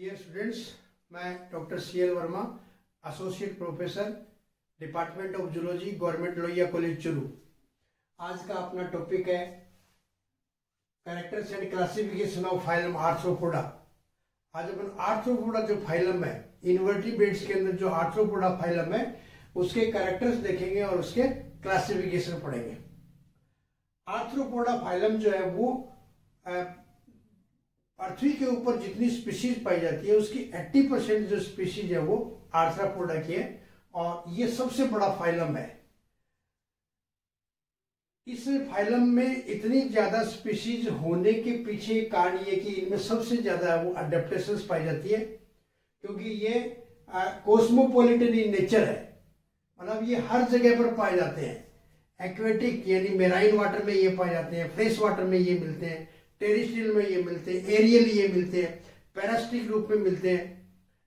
Dear students मैं doctor C L Verma associate professor department of zoology government Lohia college Churu आज का अपना topic है characters and classification of phylum arthropoda आज अपन arthropoda जो फाइलम है इन्वर्टिब्रेट्स के अंदर जो आर्थ्रोपोडा फाइलम है, उसके कैरेक्टर्स देखेंगे और उसके क्लासिफिकेशन पढ़ेंगे। आर्थ्रोपोडा फाइलम जो है वो पृथ्वी के ऊपर जितनी स्पीशीज पाई जाती है, उसकी 80 परसेंट जो स्पीशीज है वो आर्थ्रोपोडा की है, और ये सबसे बड़ा फाइलम है। इस फाइलम में इतनी ज़्यादा स्पीशीज होने के पीछे कारण ये कि इनमें सबसे ज़्यादा वो अडेप्टेशन पाई जाती है, क्योंकि ये कोस्मोपोलिटन इन नेचर है। मतलब ये हर जगह पर पाए जाते हैं। एक्वेटिक यानी मेराइन वाटर में ये पाए जाते हैं फ्रेश वाटर में ये मिलते हैं। टेरिस्ट्रियल में ये मिलते हैं, एरियल ये मिलते हैं, पैरास्टिक रूप में मिलते हैं,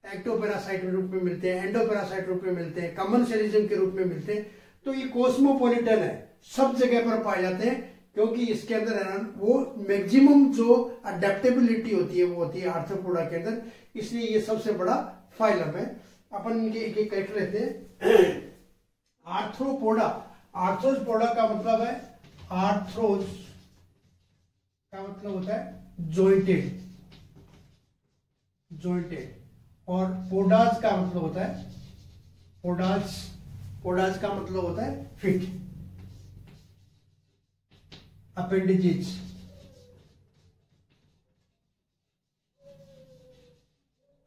एक्टोपेरासाइट रूप में मिलते हैं, एंडोपेरासाइट रूप में मिलते हैं कॉमन सेलिज्म के रूप में मिलते हैं। तो ये कोस्मोपोलिटन है, सब जगह पर पाए जाते हैं, क्योंकि इसके अंदर है ना, वो मैक्सिमम जो अडेप्टेबिलिटी होती है, वो होती है आर्थोपोडा के अंदर, इसलिए ये सबसे बड़ा फाइलम है। अपन इनके एक एक कैरेक्टर लेते हैं। आर्थ्रोपोडा आर्थ्रोपोडा का मतलब है आर्थ्रोज का मतलब होता है? जॉइंटेड जॉइंटेड और पोडाज का मतलब होता है? पोडाज पोडाज का मतलब होता है फिट अपेंडिजेज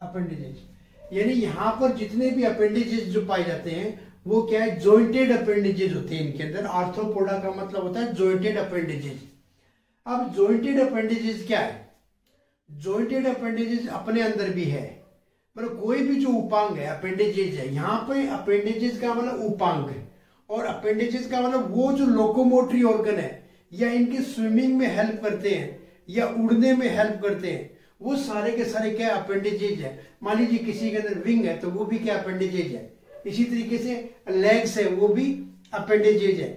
अपेंडिजेज यानी यहाँ पर जितने भी अपेंडिजेज जो पाए जाते हैं, वो क्या है? जॉइंटेड अपेंडिजेज होते हैं इनके अंदर. आर्थ्रोपोडा का मतलब होता है जॉइंटेड अपेंडिजेज अब जॉइंटेड अपेंडिजेज क्या है? जॉइंटेड अपेंडिजेज अपने अंदर भी है। मतलब कोई भी जो उपांग है अपेंडिजेज है, यहाँ पे अपेंडिजेज का मतलब उपांग है। और अपेंडिजेज का मतलब वो जो लोकोमोटरी ऑर्गन है, या इनके स्विमिंग में हेल्प करते हैं, या उड़ने में हेल्प करते हैं, वो सारे के सारे क्या अपेंडिजेज है? मान लीजिए किसी के अंदर विंग है तो वो भी क्या अपेंडिजेज है? इसी तरीके से लेग्स है, वो भी अपेंडिजेज है।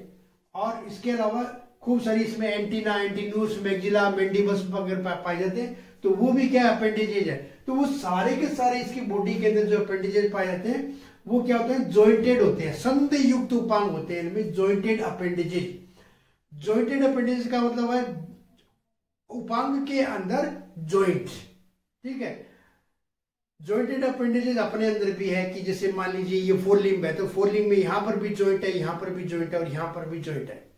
और इसके अलावा खूब सारी इसमें एंटीना एंटीनूस मैगजिला मेंडिबस वगैरह पाए जाते हैं। तो वो भी क्या अपेंडिजेज है? तो वो सारे के सारे इसकी बॉडी के अंदर जो अपेंडिजेज पाए जाते हैं, वो क्या होते हैं? जॉइंटेड होते हैं। संध युक्त उपांग होते हैं, इनमें जॉइंटेड अपेंडिजेज जॉइंटेड अपेंडिजेज का मतलब है उपांग के अंदर जॉइंट ठीक है? जॉइंटेड अपेंडिजेज अपने अंदर भी है कि जैसे मान लीजिए ये फोर लिम्ब है तो फोर लिम्ब में यहाँ पर भी जॉइंट है, यहाँ पर भी जॉइंट है और यहाँ पर भी जॉइंट है।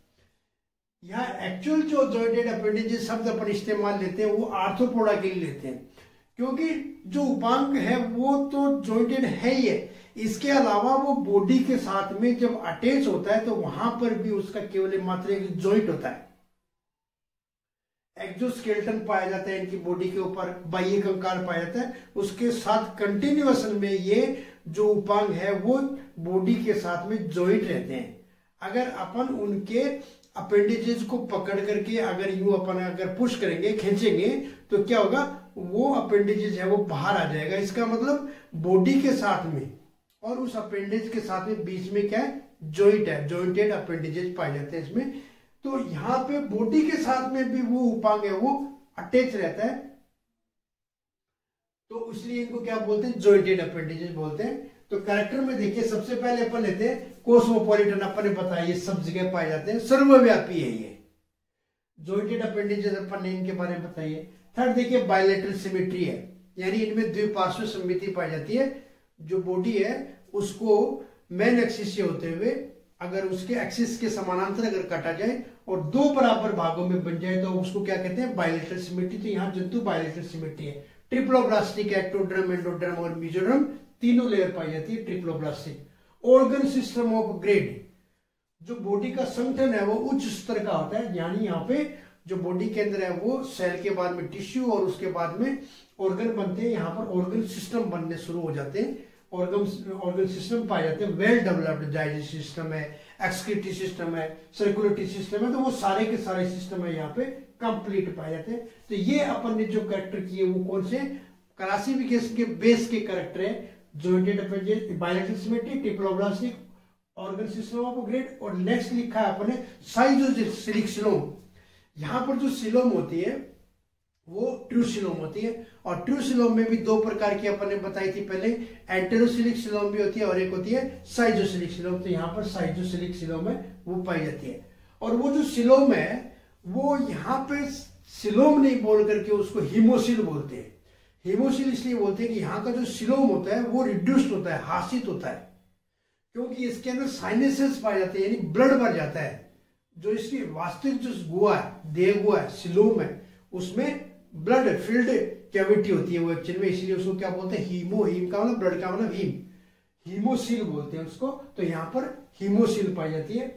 यहाँ एक्चुअल जो जॉइंटेड अपेंडिजेस शब्द अपन इस्तेमाल लेते हैं, वो आर्थोपोडा के लिए लेते हैं। क्योंकि जो उपांग है, वो तो जॉइंटेड है ही है। इसके अलावा वो बॉडी के साथ में जब अटैच होता है तो वहाँ पर भी उसका केवल मात्र एक जॉइंट होता है। एक्जोस्केल्टन पाया जाता है, इनकी बॉडी के ऊपर बाह्य कंकाल पाया जाता है। उसके साथ कंटिन्यूएशन में ये जो उपांग है, वो बॉडी के साथ में जॉइंट रहते हैं। अगर अपन उनके अपेंडिजेज को पकड़ करके अगर यू अपन अगर पुश करेंगे, खींचेंगे तो क्या होगा? वो अपेंडिजेज है, वो बाहर आ जाएगा। इसका मतलब बॉडी के साथ में और उस अपेंडेज के साथ में बीच में क्या है? जॉइंट है। जॉइंटेड अपेंडिजेज पाए जाते हैं इसमें। तो यहाँ पे बॉडी के साथ में भी वो उपांग है, वो अटैच रहता है। तो इसलिए इनको क्या बोलते हैं? जॉइंटेड अपेंडिजेज बोलते हैं। तो कैरेक्टर में देखिए, सबसे पहले अपन लेते हैं कोस्मोपोलिटन अपन ने बताया, ये सब जगह पाए जाते हैं, सर्वव्यापी है ये। जोइटेड अपेंडेजेस अपन ने इनके बारे में बताइए थर्ड देखिए बायोलेटरल सिमेट्री है। यानी इनमें द्विपार्श्व समिति पाई जाती है। जो बॉडी है, उसको मेन एक्सिस से होते हुए, अगर उसके एक्सिस के समानांतर अगर काटा जाए और दो बराबर भागों में बन जाए तो उसको क्या कहते हैं? बायोलेटरल सिमेट्री तो यहाँ जंतु बायोलेटरल सिमेट्री है। ट्रिप्लोब्लास्टिक एक्टोड्रम एंडोड्रम और मिजोड्रम तीनों लेयर पाई जाती है triploblastic organ system of grade जो बॉडी का संगठन है वो उच्च स्तर का होता है। यानी यहाँ पे जो बॉडी के अंदर है वो सेल के बाद में टिश्यू और उसके बाद में ऑर्गन बनते हैं। यहाँ पर ऑर्गन सिस्टम बनने शुरू हो जाते हैं। ऑर्गन ऑर्गन सिस्टम पाए जाते हैं। वेल डेवलप्ड डाइजेस्ट सिस्टम है एक्सक्रिटी सिस्टम है सर्कुलेटरी सिस्टम है। तो वो सारे के सारे सिस्टम है यहाँ पे कंप्लीट पाए जाते हैं। तो ये अपन ने जो करेक्टर किए वो कौन से? क्लासिफिकेशन के बेस के करेक्टर है। और साइजोसिलिक सिलोम में भी दो प्रकार की अपन ने बताई थी पहले एंटेरोसिलिक सिलोम भी होती है और एक होती है साइजोसिलिक सिलोम तो यहाँ पर साइजोसिलिक सिलोम है वो पाई जाती है। और वो जो सिलोम है, वो यहाँ पे सिलोम नहीं बोल करके उसको हिमोसिल बोलते हैं। हिमोसिल इसलिए बोलते हैं कि यहाँ का जो सिलोम होता है, वो रिड्यूस्ड होता है हासित होता है। क्योंकि इसके अंदर साइनेसेस पाए जाते हैं, यानी ब्लड भर जाता है। जो इसकी वास्तविक जो गुआ है, देह गुआ है, सिलोम है, उसमें ब्लड फ़ील्ड कैविटी होती है, वो एक्चुअल में, इसलिए उसको क्या बोलते हैं? हीमो हीम का मतलब ब्लड का मतलब हीम हीमोसिल बोलते हैं उसको तो यहाँ पर हीमोसिल पाई जाती है।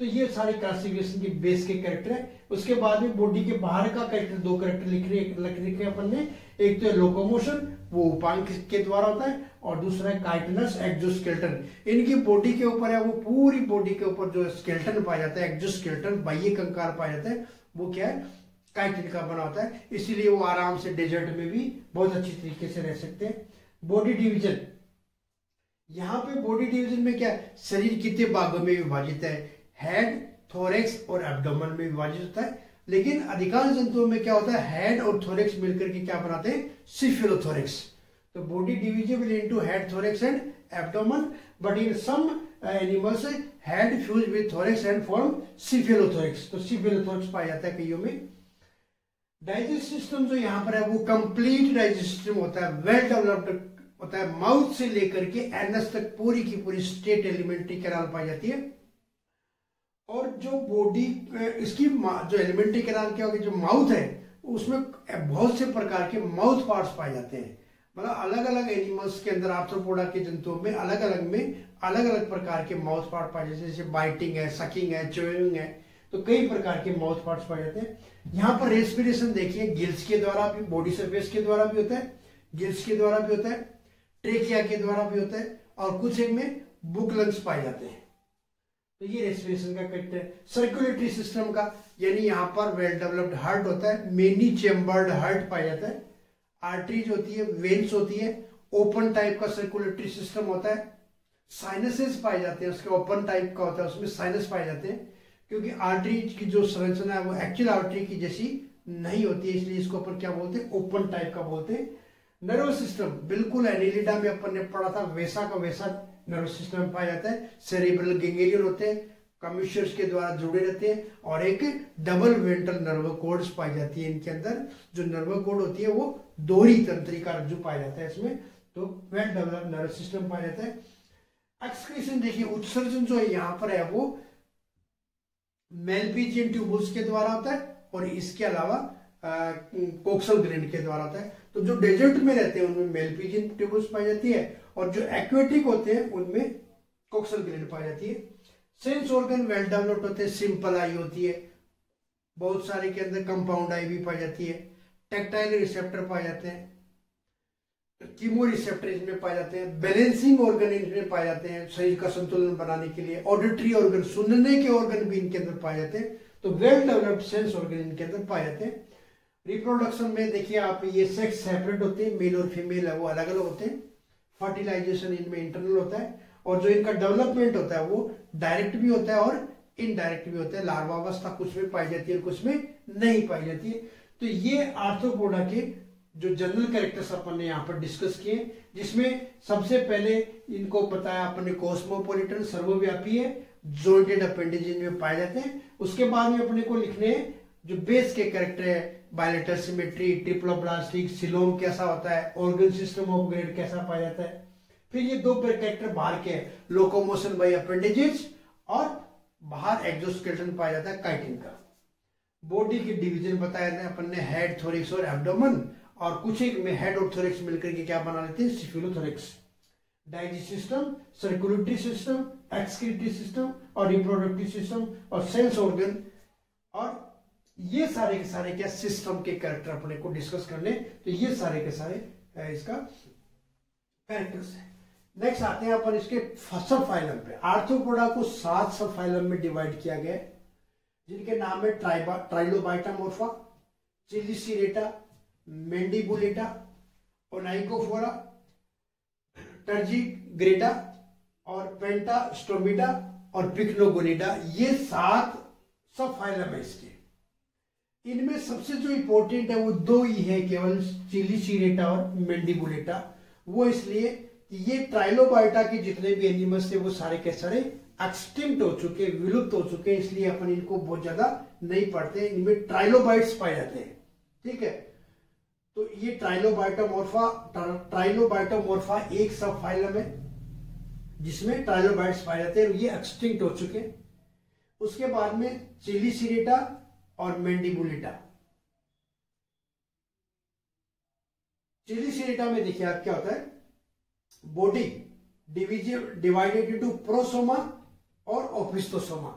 तो ये सारे क्लासिफिकेशन के बेस के कैरेक्टर है। उसके बाद में बॉडी के बाहर का कैरेक्टर दो कैरेक्टर लिख रहे लिखे अपन ने एक तो लोकोमोशन वो उपांग के द्वारा होता है, और दूसरा है काइटनस एक्जोस्केल्टन इनकी बॉडी के ऊपर है, वो पूरी बॉडी के ऊपर जो स्केल्टन पाया जाता है एक्जोस्केल्टन बाह्य कंकार पाया जाता है, वो क्या है? काइटिन का बना होता है। इसीलिए वो आराम से डेजर्ट में भी बहुत अच्छी तरीके से रह सकते हैं। बॉडी डिवीज़न यहाँ पे बॉडी डिवीज़न में क्या शरीर कितने भागों में विभाजित है? हेड थोरेक्स और एब्डोमन में विभाजित होता है। लेकिन अधिकांश जंतुओं में क्या होता है? हेड और थोरेक्स मिलकर के क्या बनाते हैं? सिफिलोथोरेक्स तो body divisible into head thorax and abdomen but in some animals head fuse with thorax and form cephalothorax तो सिफिलोथोरेक्स पाया जाता है कईयों में। डाइजेस्ट सिस्टम जो यहाँ पर है, वो कंप्लीट डाइजेस्ट सिस्टम होता है। वेल डेवलप्ड होता है। माउथ से लेकर के एनस तक पूरी की पूरी स्टेट एलिमेंट्री कैनाल पाई जाती है। और जो बॉडी इसकी जो एलिमेंट्री कैनाल क्या होगी, जो माउथ है, उसमें बहुत से प्रकार के माउथ पार्ट्स पाए जाते हैं। मतलब अलग अलग एनिमल्स के अंदर आर्थ्रोपोडा के जंतुओं में अलग अलग में अलग अलग प्रकार के माउथ पार्ट पाए जाते हैं। जैसे बाइटिंग है सकिंग है चोइंग है तो कई प्रकार के माउथ पार्ट्स पाए जाते हैं। यहाँ पर रेस्पिरेशन देखिए गिल्स के द्वारा भी बॉडी सर्फेस के द्वारा भी होता है गिल्स के द्वारा भी होता है ट्रेकिया के द्वारा भी होता है, और कुछ एक में बुक लंग्स पाए जाते हैं। तो ये रेस्पिरेशन का करेक्ट है। सर्कुलेटरी सिस्टम का, यानी यहाँ पर वेल डेवलप्ड हार्ट होता है मेनी चेम्बर्ड हार्ट पाया जाता है। आर्टरीज होती है वेन्स होती है ओपन टाइप का सर्कुलेटरी सिस्टम होता है। साइनसेस पाए जाते हैं, उसके ओपन टाइप का होता है, उसमें साइनस पाए जाते हैं। क्योंकि आर्टरी की जो संरचना है, वो एक्चुअल आर्टरी की जैसी नहीं होती है, इसलिए इसको अपन क्या बोलते हैं ओपन टाइप का बोलते हैं। नर्वस सिस्टम बिल्कुल एनिलिडा में अपन ने पढ़ा था, वैसा का वैसा नर्वस सिस्टम में पाया जाता है। सेरेब्रल गेंगेलियन होते हैं कम्यूशर्स के द्वारा जुड़े रहते हैं, और एक डबल वेंट्रल नर्व कोड्स पाई जाती है इनके अंदर। जो नर्व कोड होती है, वो दोहरी तंत्रिका रज्जु पाया जाता है इसमें तो वेल डेवलप नर्व सिस्टम पाया जाता है। एक्सक्रीशन देखिए, उत्सर्जन जो है, यहाँ पर है वो मेलपीजियन ट्यूबुल्स के द्वारा होता है, और इसके अलावा कोक्सल ग्रेन के द्वारा होता है। तो जो डेजर्ट में रहते हैं, उनमें मेलपीजियन ट्यूबुल्स पाई जाती है और जो एक्वेटिक होते हैं, उनमें कोक्सल ग्रेड पाई जाती है। सेंस ऑर्गन वेल डेवलप्ड होते हैं सिंपल आई होती है, बहुत सारे के अंदर कंपाउंड आई भी पाई जाती है। टेक्टाइल रिसेप्टर पाए जाते हैं कीमो रिसेप्टर इसमें पाए जाते हैं बैलेंसिंग ऑर्गन इनमें पाए जाते हैं, शरीर का संतुलन बनाने के लिए। ऑडिटरी ऑर्गन सुनने के ऑर्गन भी इनके अंदर पाए जाते हैं। तो वेल डेवलप्ड सेंस ऑर्गन इनके अंदर पाए जाते हैं। रिप्रोडक्शन में देखिए आप, ये सेक्स सेपरेट होते हैं मेल और फीमेल है वो अलग अलग होते हैं। फर्टिलाइजेशन इनमें इंटरनल होता है और जो इनका डेवलपमेंट होता है, वो डायरेक्ट भी होता है और इनडायरेक्ट भी होता है। लार्वावस्था कुछ में पाई जाती है कुछ में नहीं पाई जाती है। तो ये आर्थ्रोपोडा के जो जनरल कैरेक्टर्स अपन ने यहाँ पर डिस्कस किए जिसमें सबसे पहले इनको बताया अपन कोस्मोपोलिटन सर्वव्यापी है जोइंटेड अपेंडेज में पाए जाते हैं। उसके बाद में अपने को लिखने जो बेस के कैरेक्टर है बायोलेटर सिमेट्री ट्रिप्लोब्लास्टिक सिलोम कैसा होता है, ऑर्गन सिस्टम ऑफ़ ग्रेड कैसा पाया जाता है। फिर ये दो कैरेक्टर बाहर के लोकोमोशन बाई अपेंडेजेस और बाहर एक्जोस्केल्टन पाया जाता है काइटिन का। बॉडी की डिवीज़न बताया है अपन ने हेड थोरिक्स और एब्डोमन और कुछ एक में हेड और थोरिक्स मिलकर के क्या बना लेते हैं cephalothorax digest system circulatory system excretory system और रिप्रोडक्टिव सिस्टम और सेंस ऑर्गन और ये सारे के सारे क्या सिस्टम के कैरेक्टर अपने को डिस्कस करने तो ये सारे के सारे इसका कैरेक्टर्स है। नेक्स्ट आते हैं अपन इसके सब फाइलम पे। आर्थोपोडा को सात सब फाइलम में डिवाइड किया गया जिनके नाम है ट्राइबा ट्राइलोबाइटा मोर्फा चिलिसीरेटा मेंडिबुलेटा ओनाइकोफोरा टर्जी ग्रेटा और पेंटा स्टोमिटा और पिक्नोगोनिडा ये सात सब फाइलम है इसके। इनमें सबसे जो इंपॉर्टेंट है, वो दो ही है केवल चिली सीरेटा और मेंडिबुलेटा। वो इसलिए कि ये ट्राइलोबाइटा के जितने भी एनिमल्स थे, वो सारे के सारे एक्सटिंक्ट हो चुके विलुप्त हो चुके हैं, इसलिए अपन इनको बहुत ज़्यादा नहीं पढ़ते इनमें ट्राइलोबाइट्स पाए जाते हैं, ठीक है? तो ये ट्राइलोबाइटोमोर्फा ट्राइलोबाइटोमोर्फा एक सब फाइलम है जिसमें ट्राइलोबाइट्स पाए जाते हैं, ये एक्सटिंक्ट हो चुके उसके बाद में चिली सिरेटा और मेंडिबुलिटा। चिली सिरेटा में देखिए आप क्या होता है? बॉडी डिवाइडेड इनटू प्रोसोमा और ओपिस्टोसोमा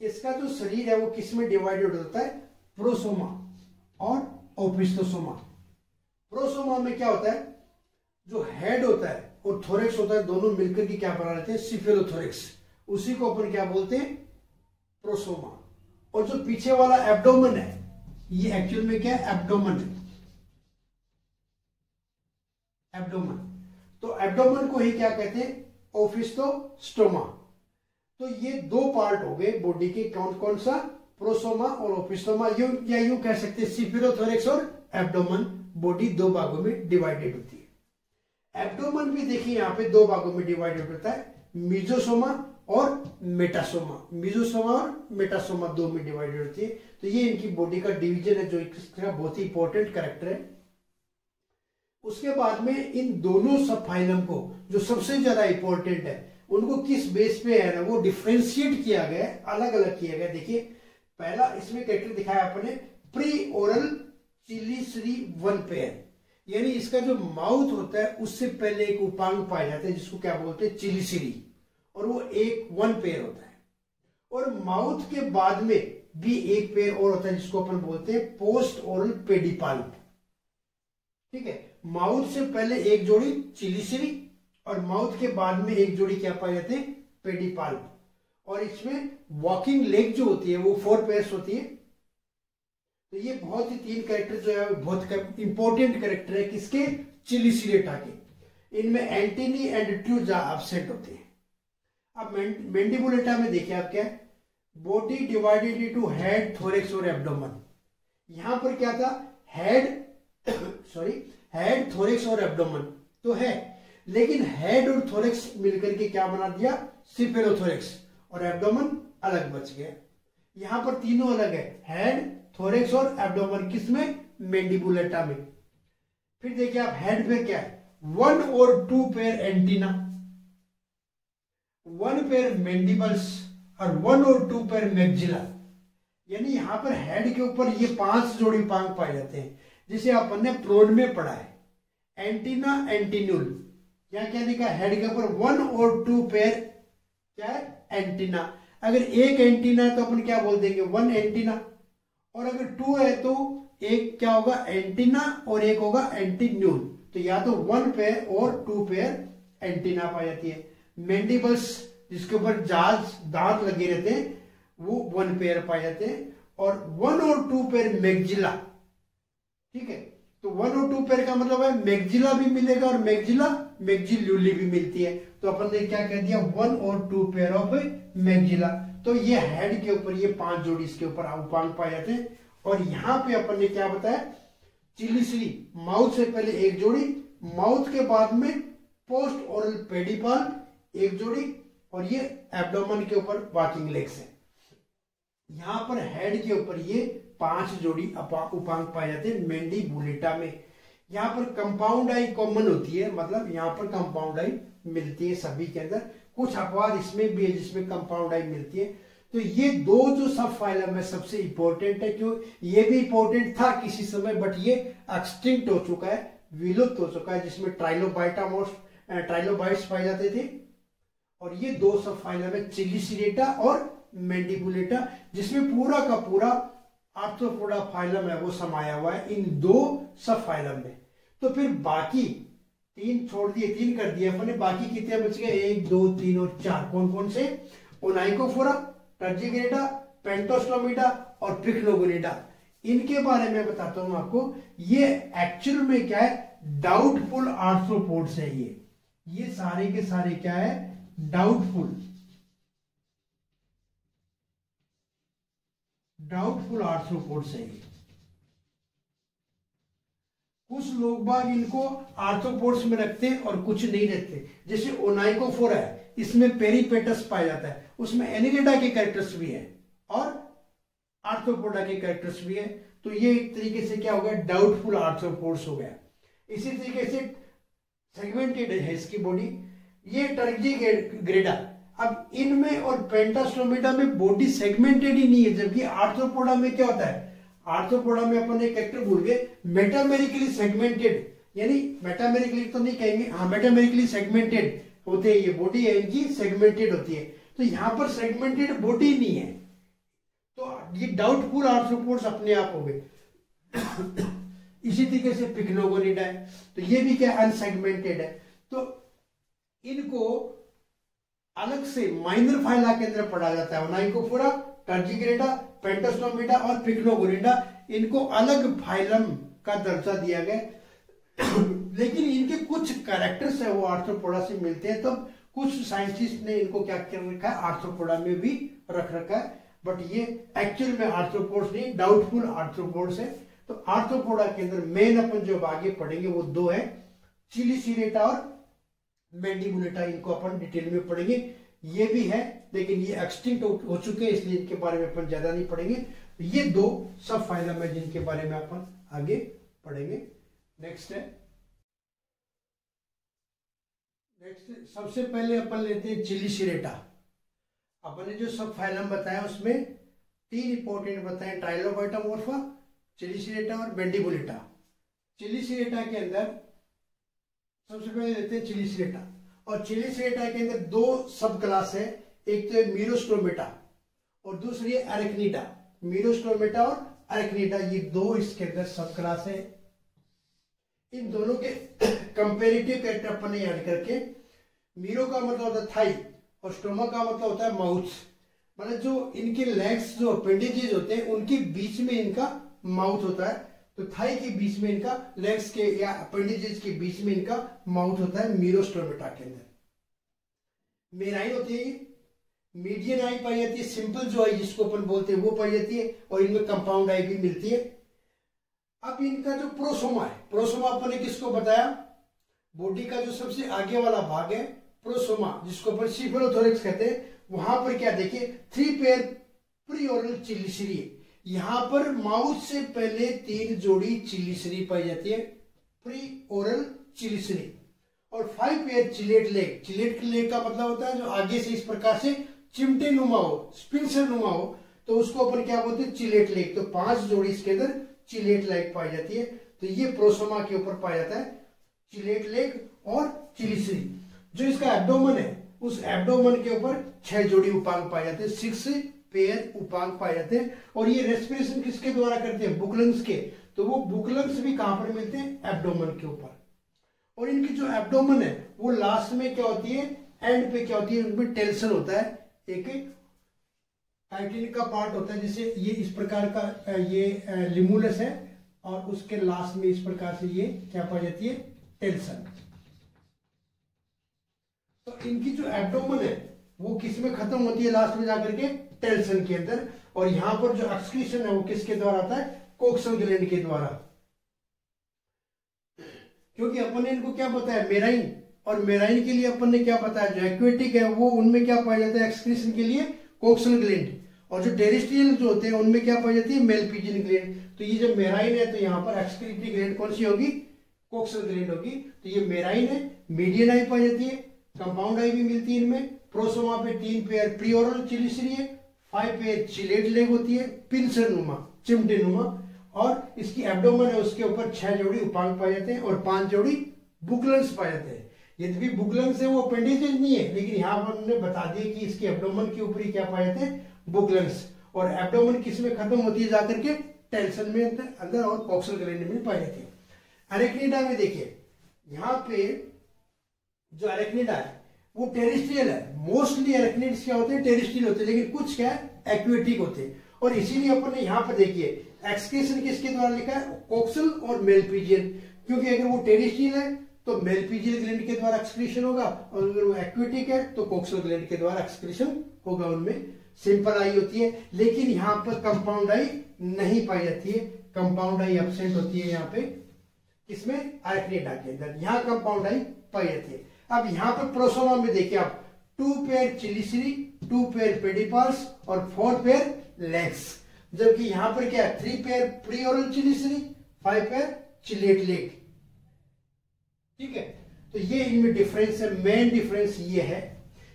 इसका जो शरीर है वो किसमें डिवाइडेड होता है? प्रोसोमा और ओपिस्टोसोमा प्रोसोमा में क्या होता है? जो हेड होता है, और थोरेक्स होता है, दोनों मिलकर के क्या बना लेते हैं? सिफेलोथोरेक्स उसी को अपन क्या बोलते हैं? प्रोसोमा और जो पीछे वाला एब्डोमन है, ये एक्चुअल में क्या है? एब्डोमन है। एब्डोमन तो एब्डोमन को ही क्या कहते हैं? ओफिस्टोस्टोमा तो ये दो पार्ट हो गए बॉडी के कौन कौन सा? प्रोसोमा और ओपिस्टोमा यू या यू कह सकते हैं सिफिरोथोरेक्स और एब्डोमन बॉडी दो भागों में डिवाइडेड होती है। एब्डोमन भी देखिए, यहाँ पे दो भागों में डिवाइडेड होता है। मिजोसोमा और मेटासोमा। मिजोसोमा और मेटासोमा दो में डिवाइडेड होती है। तो ये इनकी बॉडी का डिवीज़न है, जो बहुत ही इंपॉर्टेंट करेक्टर है। उसके बाद में इन दोनों सब फाइलम को, जो सबसे ज़्यादा इंपॉर्टेंट है, उनको किस बेस पे है ना, वो डिफ्रेंशिएट किया गया है अलग अलग किया गया देखिए, पहला इसमें कैरेक्टर दिखाया आपने pre oral chelicerae one pair यानी इसका जो माउथ होता है, उससे पहले एक उपांग पाया जाता है, जिसको क्या बोलते हैं चिलीसिरी और वो एक वन पेयर होता है। और माउथ के बाद में भी एक पेयर और होता है, जिसको अपन बोलते हैं पोस्ट ओरल पेडिपाल ठीक है? माउथ से पहले एक जोड़ी चिलीसिरी और माउथ के बाद में एक जोड़ी क्या पाए जाते हैं? पेडिपाल और इसमें वॉकिंग लेग जो होती है, वो फोर पेयर्स होती है। तो ये बहुत ही तीन कैरेक्टर जो है, बहुत इंपॉर्टेंट कैरेक्टर है किसके? चिली चिलीसिरेटा के इनमें एंटीनी एंड ट्यूजा एबसेंट होते हैं। अब मेंडिबुलेटा में देखिए आप क्या body divided into head thorax और एब्डोमन यहाँ पर क्या था? हेड सॉरी हेड थोरेक्स और एब्डोमन तो है। लेकिन हेड और थोरेक्स मिलकर के क्या बना दिया? सिफेलोथोरेक्स और एब्डोमन अलग बच गया यहाँ पर तीनों अलग है। हेड थोरेक्स और एब्डोमन किसमें? मेंडिबुलेटा में। फिर देखिए आप हेड पे क्या है? वन और two pair antenna one pair mandibles और वन और टू पेयर मैगजिला यानी यहाँ पर हेड के ऊपर ये पाँच जोड़ी पांग पाए जाते हैं, जिसे अपन ने प्रोड में पढ़ा है। एंटीना एंटीन्यूल क्या क्या लिखा हेड के ऊपर वन और टू पेयर क्या है? एंटीना अगर एक एंटीना है तो अपन क्या बोल देंगे? वन एंटीना और अगर टू है तो एक क्या होगा? एंटीना और एक होगा एंटीन्यूल तो या तो वन पेयर और टू पेयर एंटीना पाई जाती है। मेंडिबल्स जिसके ऊपर जाज दांत लगे रहते हैं, वो वन पेयर पाए जाते हैं। और वन और टू पेयर मैगजिला ठीक है? तो वन और टू पेयर का मतलब है मैगजिला भी मिलेगा और मैगजिला मैगजिल्यूली भी मिलती है। तो अपन ने क्या कह दिया? वन और टू पेयर ऑफ़ मैगजिला तो ये हेड के ऊपर, ये पाँच जोड़ी इसके ऊपर उपांग पाए जाते हैं। और यहाँ पे अपन ने क्या बताया? चिलीसरी माउथ से पहले एक जोड़ी, माउथ के बाद में पोस्ट ओरल पेडिपाल एक जोड़ी और ये एब्डोमन के ऊपर वॉकिंग लेग्स है। यहाँ पर हेड के ऊपर ये पाँच जोड़ी उपांग पाए जाते हैं मेंडी बुलेटा में। यहाँ पर कंपाउंड आई कॉमन होती है मतलब यहाँ पर कंपाउंड आई मिलती है सभी के अंदर। कुछ अपवाद इसमें भी है जिसमें कंपाउंड आई मिलती है। तो ये दो जो सब फाइलम है सबसे इंपॉर्टेंट है, क्यों? ये भी इंपॉर्टेंट था किसी समय बट ये एक्सटिंक्ट हो चुका है, विलुप्त हो चुका है, जिसमें ट्राइलोबाइटामोस ट्राइलोबाइट्स पाए जाते थे। और ये दो सब फाइलम है चिलिसिरेटा और मेंडिबुलेटा, जिसमें पूरा का पूरा आर्थ्रोपोडा फाइलम है वो समाया हुआ है, इन दो सब फाइलम में। तो फिर बाकी तीन छोड़ दिए, तीन कर दिए, अपने बाकी कितने बच गए? एक, दो, तीन और चार। कौन कौन से? ओनाइकोफोरा टर्जिग्रेडा पेंटोस्टोमिडा और पिक्नोगोनिडा इनके बारे में बताता हूँ आपको, ये एक्चुअल में क्या है? डाउटफुल आर्थ्रोपोड्स है ये। ये सारे के सारे क्या है? डाउटफुल डाउटफुल आर्थ्रोपोड्स है। कुछ लोग बाग इनको आर्थोपोड्स में रखते हैं और कुछ नहीं रखते। जैसे ओनाइकोफोरा है, इसमें पेरीपेटस पाया जाता है। उसमें एनिलिडा के कैरेक्टर्स भी है और आर्थ्रोपोडा के कैरेक्टर्स भी है। तो ये एक तरीके से क्या हो गया? डाउटफुल आर्थ्रोपोड्स हो गया। इसी तरीके से सेगमेंटेड है इसकी बॉडी ये टर्जी ग्रेडा अब इनमें और पेंटास्टोमेटा में बॉडी सेगमेंटेड ही नहीं है, जबकि आर्थ्रोपोडा में क्या होता है? आर्थ्रोपोडा में अपन एक कैरेक्टर भूल गए मेटामेरिकली सेगमेंटेड यानी मेटामेरिकली तो नहीं कहेंगे हाँ मेटामेरिकली सेगमेंटेड होते हैं ये बॉडी है इनकी सेगमेंटेड होती है। तो यहाँ पर सेगमेंटेड बॉडी नहीं है। तो ये डाउटफुल आर्थ्रोपोड्स अपने आप हो गए। इसी तरीके से पिक्नोगोनिडा है। तो ये भी क्या अनसेगमेंटेड है। तो इनको अलग से माइनर फाइला के अंदर पढ़ा जाता है। नाइकोफोरा टर्जिग्रेडा पेंटोस्टोमिडा और पिक्नोगोनिडा इनको अलग फाइलम का दर्जा दिया गया लेकिन इनके कुछ कैरेक्टर्स है, वो आर्थ्रोपोडा से मिलते हैं, तब कुछ साइंटिस्ट ने इनको क्या कर रखा है? आर्थ्रोपोडा में भी रख रखा है। बट ये एक्चुअल में आर्थ्रोपोड्स नहीं डाउटफुल आर्थ्रोपोड्स है। तो आर्थ्रोपोडा के अंदर मेन अपन जो आगे पढ़ेंगे, वो दो है चिलीसीरेटा और मैंडिबुलेटा इनको अपन डिटेल में पढ़ेंगे। ये भी है, लेकिन ये एक्सटिंक्ट हो चुके हैं, इसलिए इनके बारे में अपन ज़्यादा नहीं पढ़ेंगे। ये दो सब फाइलम है जिनके बारे में अपन आगे पढ़ेंगे। नेक्स्ट है। नेक्स्ट सबसे पहले अपन लेते हैं चिली सिरेटा। अपन ने जो सब फाइलम बताया उसमें तीन इंपॉर्टेंट बताए ट्राइलोबाइटा मोर्फा चिली सिरेटा और बेंडिबुलेटा चिली सिरेटा के अंदर सबसे पहले लेते हैं चिली सिरेटा और चिली सिरेटा के अंदर दो सब क्लास है। एक तो है मीरोस्टोमेटा और दूसरी है अरेक्नीडा मीरोस्टोमेटा और अरेक्नीडा ये दो इसके अंदर सब क्लास है। इन दोनों के कंपेरेटिव कैरेक्टर अपन ने याद करके, मीरो का मतलब होता है थाई और स्टोमा का मतलब होता है माउथ। मतलब जो इनके लेग्स जो अपेंडेजेज होते हैं, उनके बीच में इनका माउथ होता है। तो थाई के बीच में इनका, लेग्स के या अपेंडेजेज के बीच में इनका माउथ होता है मीरोस्टोमेटा के अंदर मेराइन होती है, मीडियन आई पाई जाती है, सिंपल जो आई जिसको अपन बोलते हैं वो पाई जाती है, और इनमें कंपाउंड आई भी मिलती है। अब इनका जो प्रोसोमा है, प्रोसोमा अपन ने किसको बताया? बॉडी का जो सबसे आगे वाला भाग है, प्रोसोमा, जिसको अपन सीफेलोथोरिक्स कहते हैं, वहाँ पर क्या देखिए three pair pre oral chelicerae यहाँ पर माउथ से पहले तीन जोड़ी चिल्लीसरी पाई जाती है। प्री ओरल चिल्लीसरी और five pair chelate leg chelate leg का मतलब होता है जो आगे से इस प्रकार से चिमटे नुमा हो स्पिंसर नुमा हो तो उसको अपन क्या बोलते हैं? चिलेट लेग तो पाँच जोड़ी इसके अंदर चिलेट लेग पाई जाती है। तो ये प्रोसोमा के ऊपर पाया जाता है। चिलेट लेग और चिलीसरी जो इसका एब्डोमन है, उस एब्डोमन के ऊपर छह जोड़ी उपांग पाए जाते हैं। सिक्स पेयर उपांग पाए जाते हैं। और ये रेस्पिरेशन किसके द्वारा करते हैं? बुकलंग्स के। तो वो बुकलंग्स भी कहाँ पर मिलते हैं? एब्डोमन के ऊपर। और इनकी जो एब्डोमन है, वो लास्ट में क्या होती है? एंड पे क्या होती है? उनमें टेंशन होता है। एक टाइटिल का पार्ट होता है, जैसे ये इस प्रकार का ये लिमुलस है। और उसके लास्ट में इस प्रकार से ये क्या पाई जाती है? टेंशन तो इनकी जो एब्डोमन है, वो किसमें खत्म होती है लास्ट में जाकर के? टेल्सन के अंदर, और यहाँ पर जो एक्सक्रीशन है वो किसके द्वारा आता है? कोक्सल ग्लैंड के द्वारा। क्योंकि अपन ने इनको क्या बताया? मेराइन और मेराइन के लिए अपन ने क्या बताया? जो एक्वेटिक है, वो उनमें क्या पाया जाता है? एक्सक्रीशन के लिए कोक्सल ग्लैंड और जो टेरिस्ट्रियल जो होते हैं, उनमें क्या पाई जाती है? मेलपीजिन ग्लैंड तो ये जो मेराइन है तो यहाँ पर एक्सक्रीटरी ग्लैंड कौन सी होगी? कोक्सल ग्लैंड होगी। तो ये मेराइन है मीडियन आई पाई जाती है कंपाउंड आई भी मिलती है इनमें। प्रोसोमा पे तीन पेयर प्रियोरल चिलिसरी है फाइव पेयर चिलेट लेग होती है पिल्सर नुमा, चिमटे नुमा, और इसकी एब्डोमन है, उसके ऊपर छह जोड़ी उपांग पाए जाते हैं और पाँच जोड़ी बुकलंस पाए जाते हैं। यद्यपि बुकलंस है, वो अपेंडिजेज नहीं है, लेकिन यहाँ पर उन्होंने बता दिया कि इसके एब्डोमन के ऊपर ही क्या पाए जाते हैं? बुकलंस और एब्डोमन किसमें खत्म होती है जाकर के टेंशन में अंदर और कॉक्सल ग्लैंड में पाई जाती है। अरेक्निडा में देखिए, यहाँ पे जो अरेक्निडा है वो टेरिस्ट्रियल है। मोस्टली अरेक्निड्स क्या होते हैं टेरिस्ट्रियल होते हैं, लेकिन कुछ क्या है? एक्वेटिक होते हैं। और इसीलिए अपन ने यहाँ पर देखिए एक्सक्रेशन किसके द्वारा लिखा है? कोक्सल और मेलपीजियन क्योंकि अगर वो टेरिस्ट्रियल है तो मेलपीजियल ग्लैंड के द्वारा एक्सक्रीशन होगा, और अगर वो एक्वेटिक है तो कोक्सल ग्लैंड के द्वारा एक्सक्रीशन होगा उनमें। सिंपल आई होती है, लेकिन यहाँ पर कंपाउंड आई नहीं पाई जाती है। कंपाउंड आई एबसेंट होती है यहाँ पे। किसमें आर्कनेटा के अंदर यहाँ कंपाउंड आई पाई जाती है। अब यहाँ पर प्रोसोमा में देखिए आप two pair chelicerae two pair pedipalps और फोर पेयर लेग्स जबकि यहाँ पर क्या three pair pre oral chelicerae five pair chelate leg ठीक है? तो ये इनमें डिफरेंस है मेन डिफरेंस ये है।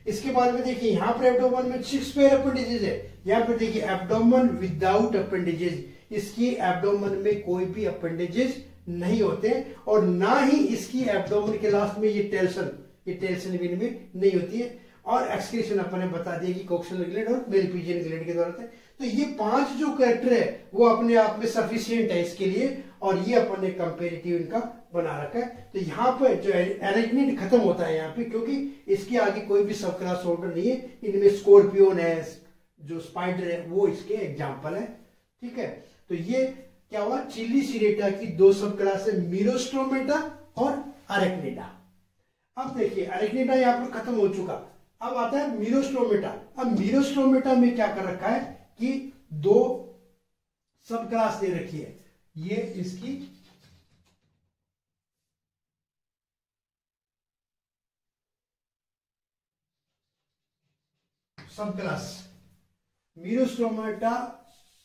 इसके बाद में देखिए, यहाँ पर एब्डोमन में सिक्स पेयर अपेंडिजेज है। यहाँ पर देखिए एब्डोमन विदाउट अपेंडिजेज इसकी एब्डोमन में कोई भी अपेंडेजेस नहीं होते, और ना ही इसकी एब्डोमन के लास्ट में ये टेल्सन ये टेल्सन भी में नहीं होती है। और एक्सक्रीशन अपन ने बता दिया कि कोक्सल ग्लैंड और मेल पीजियन ग्लैंड के द्वारा तो ये पाँच जो कैरेक्टर है, वो अपने आप में सफिशियंट है इसके लिए, और ये अपन ने कंपेरेटिव इनका बना रखा है। तो यहाँ पर जो एरेक्निड खत्म होता है यहाँ पे, क्योंकि इसके आगे कोई भी सब क्लास ऑर्डर नहीं है। इनमें स्कॉर्पियोन है, जो स्पाइडर है, वो इसके एग्ज़ाम्पल है। ठीक है? तो ये क्या हुआ? चिल्ली सीरेटा की दो सब क्लास है मीरोस्ट्रोमेटा और अरेक्नेडा अब देखिए, अरेक्नेडा यहाँ पर खत्म हो चुका। अब आता है मीरोस्ट्रोमेटा। अब मीरोस्ट्रोमेटा में क्या कर रखा है कि दो सब क्लास दे रखी है। ये इसकी सब क्लास मीरोस्ट्रोमेटा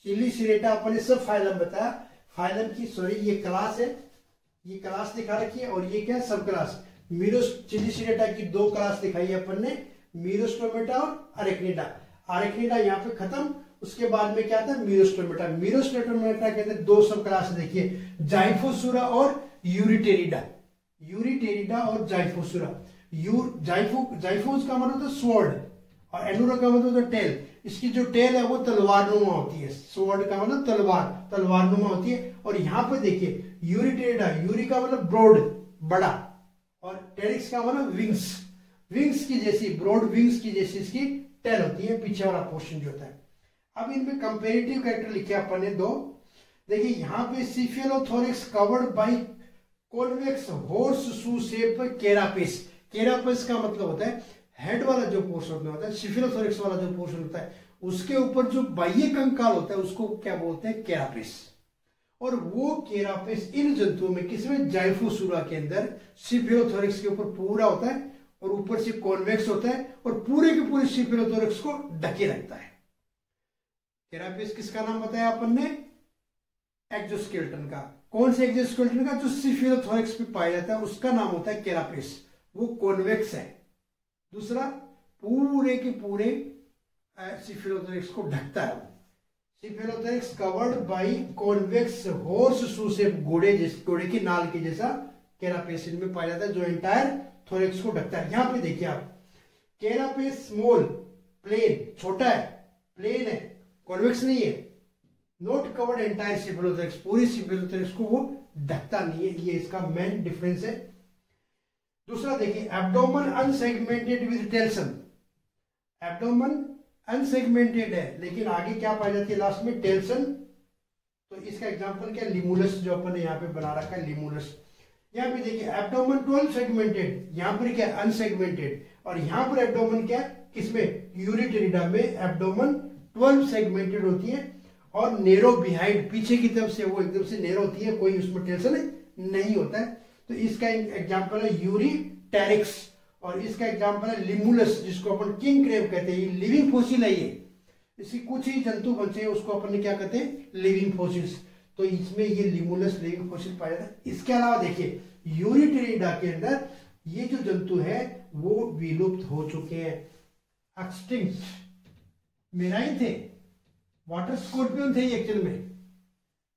सिरेटा अपन सब फाइलम बताया। फाइलम की सॉरी ये क्लास है। ये क्लास दिखा रखी है और ये क्या है? सब क्लास मीरोस सिरेटा की दो क्लास दिखाई है अपन ने मीरोस्टोमेटा और अरेक्निडा। अरेक्निडा यहाँ पे खत्म, उसके बाद में क्या था? मीरोस्टोमेटा। मीरोस्टोमेटा के अंदर दो सब क्लास देखिए, जाइफोसुरा और यूरिटेरिडा। यूरिटेरिडा और जाइफोसुरा। यू, जाइफो जाइफोस का मतलब स्वॉर्ड और एनुरा का मतलब टेल इसकी जो टेल है वो तलवार नुमा होती है। स्वॉर्ड का मतलब तलवार तलवार नुमा होती है। और यहाँ पर देखिए यूरिटेडा यूरी का मतलब ब्रॉड बड़ा। और टेरिक्स का मतलब विंग्स विंग्स की जैसी ब्रॉड विंग्स की जैसी इसकी टेल होती है, पीछे वाला पोर्शन जो होता है। अब इनमें कंपेरेटिव कैरेक्टर लिखे अपन ने दो। देखिए, यहाँ पे cephalothorax covered by convex horseshoe shape carapace carapace का मतलब होता है हेड वाला जो पोर्शन होता है सिफिलोथोरिक्स वाला जो पोर्शन होता है, उसके ऊपर जो बाह्य कंकाल होता है, उसको क्या बोलते हैं? केरापिस और वो केरापिस इन जंतुओं में किसमें जाइफोसुरा के अंदर सिफिलोथोरिक्स के ऊपर पूरा होता है और ऊपर से कॉन्वेक्स होता है और पूरे के पूरे सिफिलोथोरिक्स को ढके रखता है। केरापिस किसका नाम बताया अपन ने? एक्जोस्केल्टन का। कौन से एक्जोस्केल्टन का? जो सिफिलोथोरिक्स पे पाया जाता है, उसका नाम होता है केरापिस वो कॉन्वेक्स है। दूसरा, पूरे के पूरे सिफिलोथेरिक्स को ढकता है कवर्ड कॉन्वेक्स हॉर्स शू घोड़े घोड़े की नाल के जैसा पाया जाता है, जो एंटायर थोरिक्स को ढकता है। यहाँ पे देखिए आप। केरापेस स्मॉल प्लेन छोटा है प्लेन है कॉन्वेक्स नहीं है। नोट कवर्ड एंटायर पूरी को वो ढकता नहीं है। ये इसका मेन डिफरेंस है। दूसरा देखिए abdomen unsegmented with telson abdomen unsegmented है, लेकिन आगे क्या पाई जाती है लास्ट में? टेल्सन तो इसका एग्जांपल क्या? लिमुलस जो अपन ने यहाँ पे बना रखा है लिमुलस यहाँ पे देखिए एब्डोमन ट्वेल्व सेगमेंटेड यहाँ पर क्या? अनसेगमेंटेड और यहाँ पर एब्डोमन क्या? किसमें? यूरिटेरिडा में एब्डोमन ट्वेल्व सेगमेंटेड होती है। और नेरो बिहाइंड पीछे की तरफ़ से वो एकदम से नेरो होती है, कोई उसमें टेंशन नहीं होता है। तो इसका एग्ज़ाम्पल है यूरी टेरिक्स और इसका एग्ज़ाम्पल है लिमुलस, जिसको अपन किंग क्रेव कहते हैं। लिविंग फोसिल है ये। इसकी कुछ ही जंतु बचे हैं, उसको अपन क्या कहते हैं? लिविंग फोसिल्स तो इसमें ये लिमुलस लिविंग फोसिल पाया जाता है इसके अलावा देखिए यूरिटेरिडा के अंदर ये जो जंतु है, वो विलुप्त हो चुके हैं। एक्सटिंक्ट मेराइन थे। वाटर स्कॉर्पियन थे एक्चुअल में।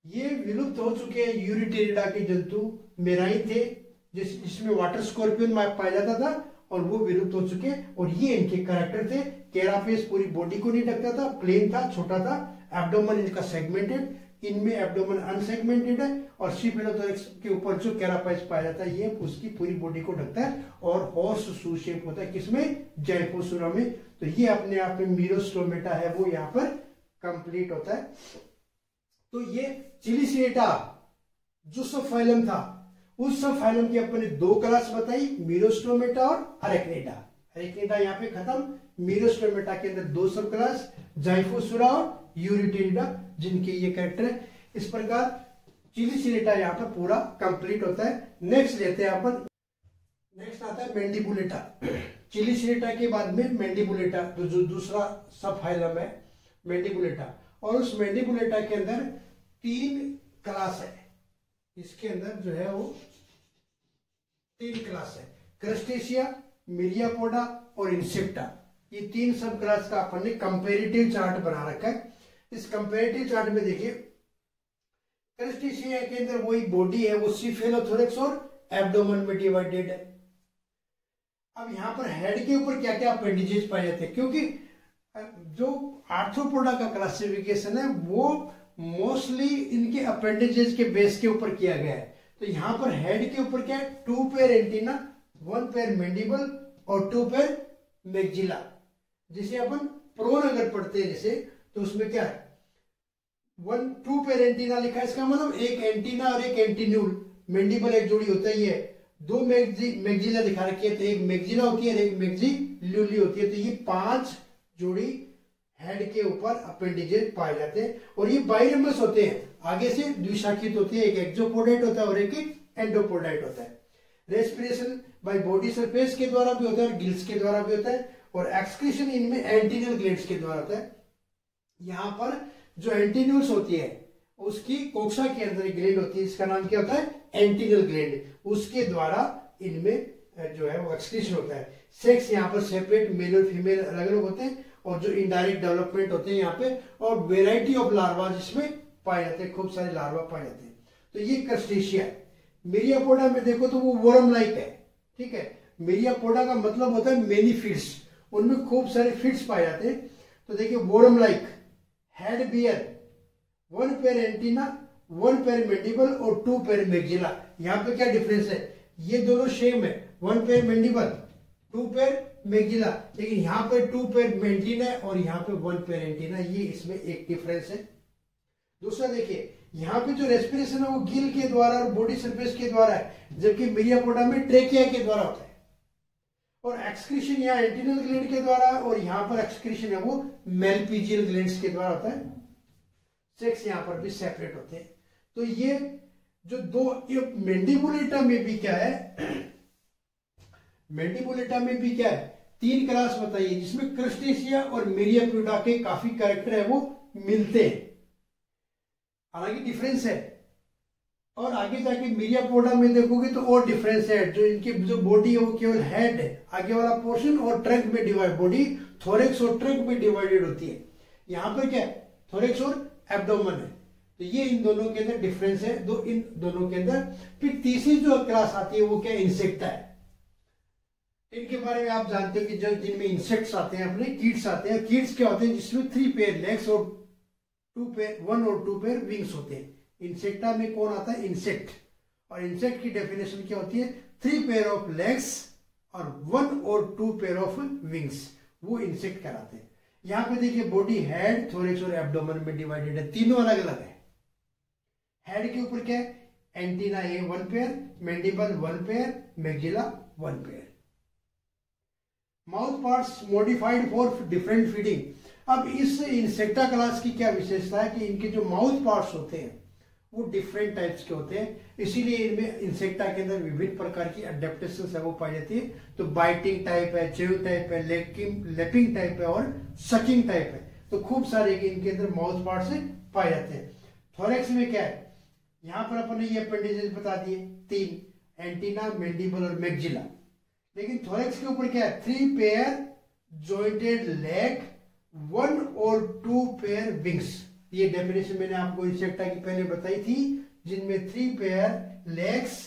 ये विलुप्त हो चुके हैं यूरिटेरिडा के जंतु मेराइन थे, जिस, जिसमें वाटर स्कॉर्पियन पाया जाता था। और वो विलुप्त हो चुके और ये इनके करेक्टर थे। केराफेस पूरी बॉडी को नहीं ढकता था प्लेन था, छोटा था एब्डोमन इनका सेगमेंटेड इनमें एब्डोमन अनसेगमेंटेड है और सीपेलोथोरिक्स के ऊपर जो कैरापाइस पाया जाता है, ये उसकी पूरी बॉडी को ढकता है और हॉर्स शू शेप होता है किसमें? जयपोसुरा में। तो ये अपने आप में मीरोस्टोमेटा है, वो यहाँ पर कंप्लीट होता है। तो ये चिलिसिएटा जो सब फाइलम था। उस सब फाइलम की अपने दो क्लास बताई, मीरोस्टोमेटा और अरेक्नेटा। अरेक्नेटा यहाँ पे खत्म, मीरोस्टोमेटा के अंदर दो सब क्लास, जाइफोसुरा और यूरिटेरिडा, जिनके ये कैरेक्टर है। इस प्रकार चिली सिलेटा यहाँ पर पूरा कंप्लीट होता है। नेक्स्ट लेते हैं अपन। नेक्स्ट आता है मेंडिबुलेटा चिली सिलेटा के बाद में मेंडिबुलेटा तो जो दूसरा सब फाइलम है मेंडिबुलेटा और उस मेंडिबुलेटा के अंदर तीन क्लास है। इसके अंदर जो है वो तीन क्लास है। क्रस्टेशिया मिरियापोडा और इंसेप्टा ये तीन सब क्लास का अपन ने कंपेरेटिव चार्ट बना रखा है। इस कंपेरेटिव चार्ट में देखिए क्रस्टेशिया के अंदर वही बॉडी है, वो सिफेलोथोरेक्स और एब्डोमन में डिवाइडेड है। अब यहाँ पर हेड के ऊपर क्या क्या अपेंडिजेज पाए जाते हैं? क्योंकि जो आर्थ्रोपोडा का क्लासिफिकेशन है, वो मोस्टली इनके अपेंडेजेस के बेस के ऊपर किया गया है। तो यहाँ पर हेड के ऊपर क्या है? Two pair antenna one pair mandible और टू पेयर मैगजिला जिसे अपन प्रोन अगर पढ़ते हैं जैसे तो उसमें क्या है? वन टू पेयर एंटीना लिखा है। इसका मतलब एक एंटीना और एक एंटीन्यूल मेंडिबल एक जोड़ी होता ही है। दो मैगजी मैगजिला दिखा रखी है तो एक मैगजिला होती है और एक मैगजी ल्यूली होती है। तो ये पाँच जोड़ी हेड के ऊपर अपेंडिजेज पाए जाते हैं और ये बाइरमस होते हैं। आगे से द्विशाखित होती है, एक एक्जोपोडाइट होता है और एक एंडोपोडाइट होता है। रेस्पिरेशन बाय बॉडी सरफेस के द्वारा भी होता है और गिल्स के द्वारा भी होता है और एक्सक्रीशन इनमें एंटीनल ग्लैंड्स के द्वारा होता है। यहाँ पर जो एंटीन्यूल्स होती है, उसकी कोक्सा के अंदर ग्लैंड होती है, इसका नाम क्या होता है? एंटीनियल ग्लैंड उसके द्वारा इनमें, जो है, वो एक्सक्रीशन होता है। सेक्स यहाँ पर सेपरेट मेल और फीमेल अलग अलग होते हैं। और जो इनडायरेक्ट डेवलपमेंट होते हैं यहाँ पे, और वेराइटी ऑफ़ लार्वा जिसमें पाए जाते हैं, खूब सारे लार्वा पाए जाते हैं। तो ये क्रस्टेशिया है। मिरियापोडा में देखो तो वो वोरम लाइक है, ठीक है? मिरियापोडा का मतलब होता है मेनी फिट्स उनमें खूब सारे फिट्स पाए जाते हैं। तो देखिए worm like head bear one pair antenna one pair mandible और टू पेयर मेगजिला यहाँ पे क्या डिफरेंस है? ये दोनों सेम है। One pair mandible two pair maxilla लेकिन यहाँ पे टू पेयर मेंटिना है और यहाँ पे वन पेयर एंटीना ये इसमें एक डिफरेंस है। दूसरा देखिए, यहाँ पे जो रेस्पिरेशन है वो गिल के द्वारा और बॉडी सरफेस के द्वारा है, जबकि मिरियापोडा में ट्रेकिया के द्वारा होता है। और एक्सक्रीशन यहाँ एंटीनल ग्लैंड के द्वारा और यहाँ पर एक्सक्रीशन है वो मेलपीजियल ग्लैंड्स के द्वारा होता है। सेक्स यहाँ पर भी सेपरेट होते हैं। तो ये जो दो मेंडिबुलेटा में भी क्या है? मेंडिबुलेटा में भी क्या है? तीन क्लास बताइए, जिसमें क्रस्टेशिया और मेरियाप्यूडा के काफ़ी कैरेक्टर है, वो मिलते हैं। हालाँकि डिफरेंस है। और आगे जाके मीरियापोडा में देखोगे तो और डिफरेंस है। जो इनकी जो बॉडी है, वो केवल हेड है। आगे वाला पोर्शन और ट्रंक में डिवाइड बॉडी थोरेक्स और ट्रंक में डिवाइडेड होती है। यहाँ पर क्या है? थोरेक्स और एब्डोमन है। तो ये इन दोनों के अंदर डिफरेंस है। दो इन दोनों के अंदर। फिर तीसरी जो क्लास आती है, वो क्या इंसेक्टा है। इनके बारे में आप जानते हो कि जो जिनमें इंसेक्ट्स आते हैं, अपने कीट्स आते हैं कीट्स क्या होते हैं, जिसमें थ्री पेयर लेग्स और टू पेयर वन और टू पेयर विंग्स होते हैं। इंसेक्टा में कौन आता है? इंसेक्ट और इंसेक्ट की डेफिनेशन क्या होती है? थ्री पेयर ऑफ़ लेग्स और वन और टू पेयर ऑफ़ विंग्स वो इंसेक्ट कहलाते हैं। यहाँ पे देखिए बॉडी हेड थोरेक्स और एब्डोमन में डिवाइडेड है। तीनों अलग अलग है। हेड के ऊपर क्या है? Antenna a one pair mandible one pair maxilla one pair mouth parts modified for different feeding अब इस इंसेक्टा क्लास की क्या विशेषता है कि इनके जो माउथ पार्ट्स होते हैं, वो डिफरेंट टाइप्स के होते हैं। इसीलिए इनमें इंसेक्टा के अंदर विभिन्न प्रकार की अडेप्टेशन है, वो पाई जाती है। तो बाइटिंग टाइप है चेव टाइप है लेपिंग टाइप है और सकिंग टाइप है। तो खूब सारे इनके अंदर माउथ पार्ट से पाए जाते हैं। थोरेक्स में क्या है? यहाँ पर अपन ये अपेंडेजेस बता दिए। तीन एंटीना मेंडिबल और मैगजिला लेकिन थोरेक्स के ऊपर क्या है? Three pair jointed leg one और टू पेयर विंग्स ये डेफिनेशन मैंने आपको इंसेक्टा की पहले बताई थी, जिनमें थ्री पेयर लेग्स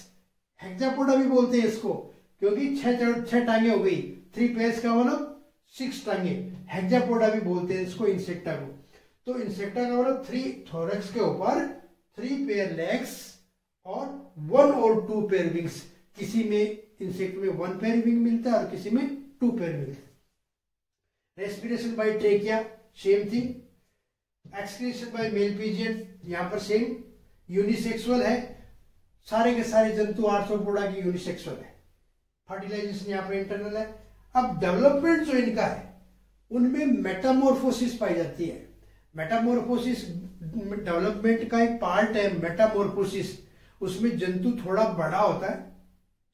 हेक्सापोडा भी बोलते हैं इसको, क्योंकि छह छह टांगे हो गई। थ्री पेयर्स का मतलब सिक्स टांगे। हेक्सापोडा भी बोलते हैं इसको इंसेक्टा को। तो इंसेक्टा का मतलब थ्री थोरेक्स के ऊपर थ्री पेयर लेग्स और वन और टू पेयर विंग्स किसी में इंसेक्ट में वन पेयर विंग मिलता है और किसी में टू पेयर मिलता है respiration by trachea same thing excretion by Malpighian यहाँ पर सेम यूनिसेक्सुअल है। सारे के सारे जंतु आर्थ्रोपोडा की यूनिसेक्सुअल है। फर्टिलाइजेशन यहाँ पर इंटरनल है। अब डेवलपमेंट जो इनका है, उनमें मेटामोर्फोसिस पाई जाती है। मेटामोरफोसिस डेवलपमेंट का एक पार्ट है मेटामोरफोसिस उसमें जंतु थोड़ा बड़ा होता है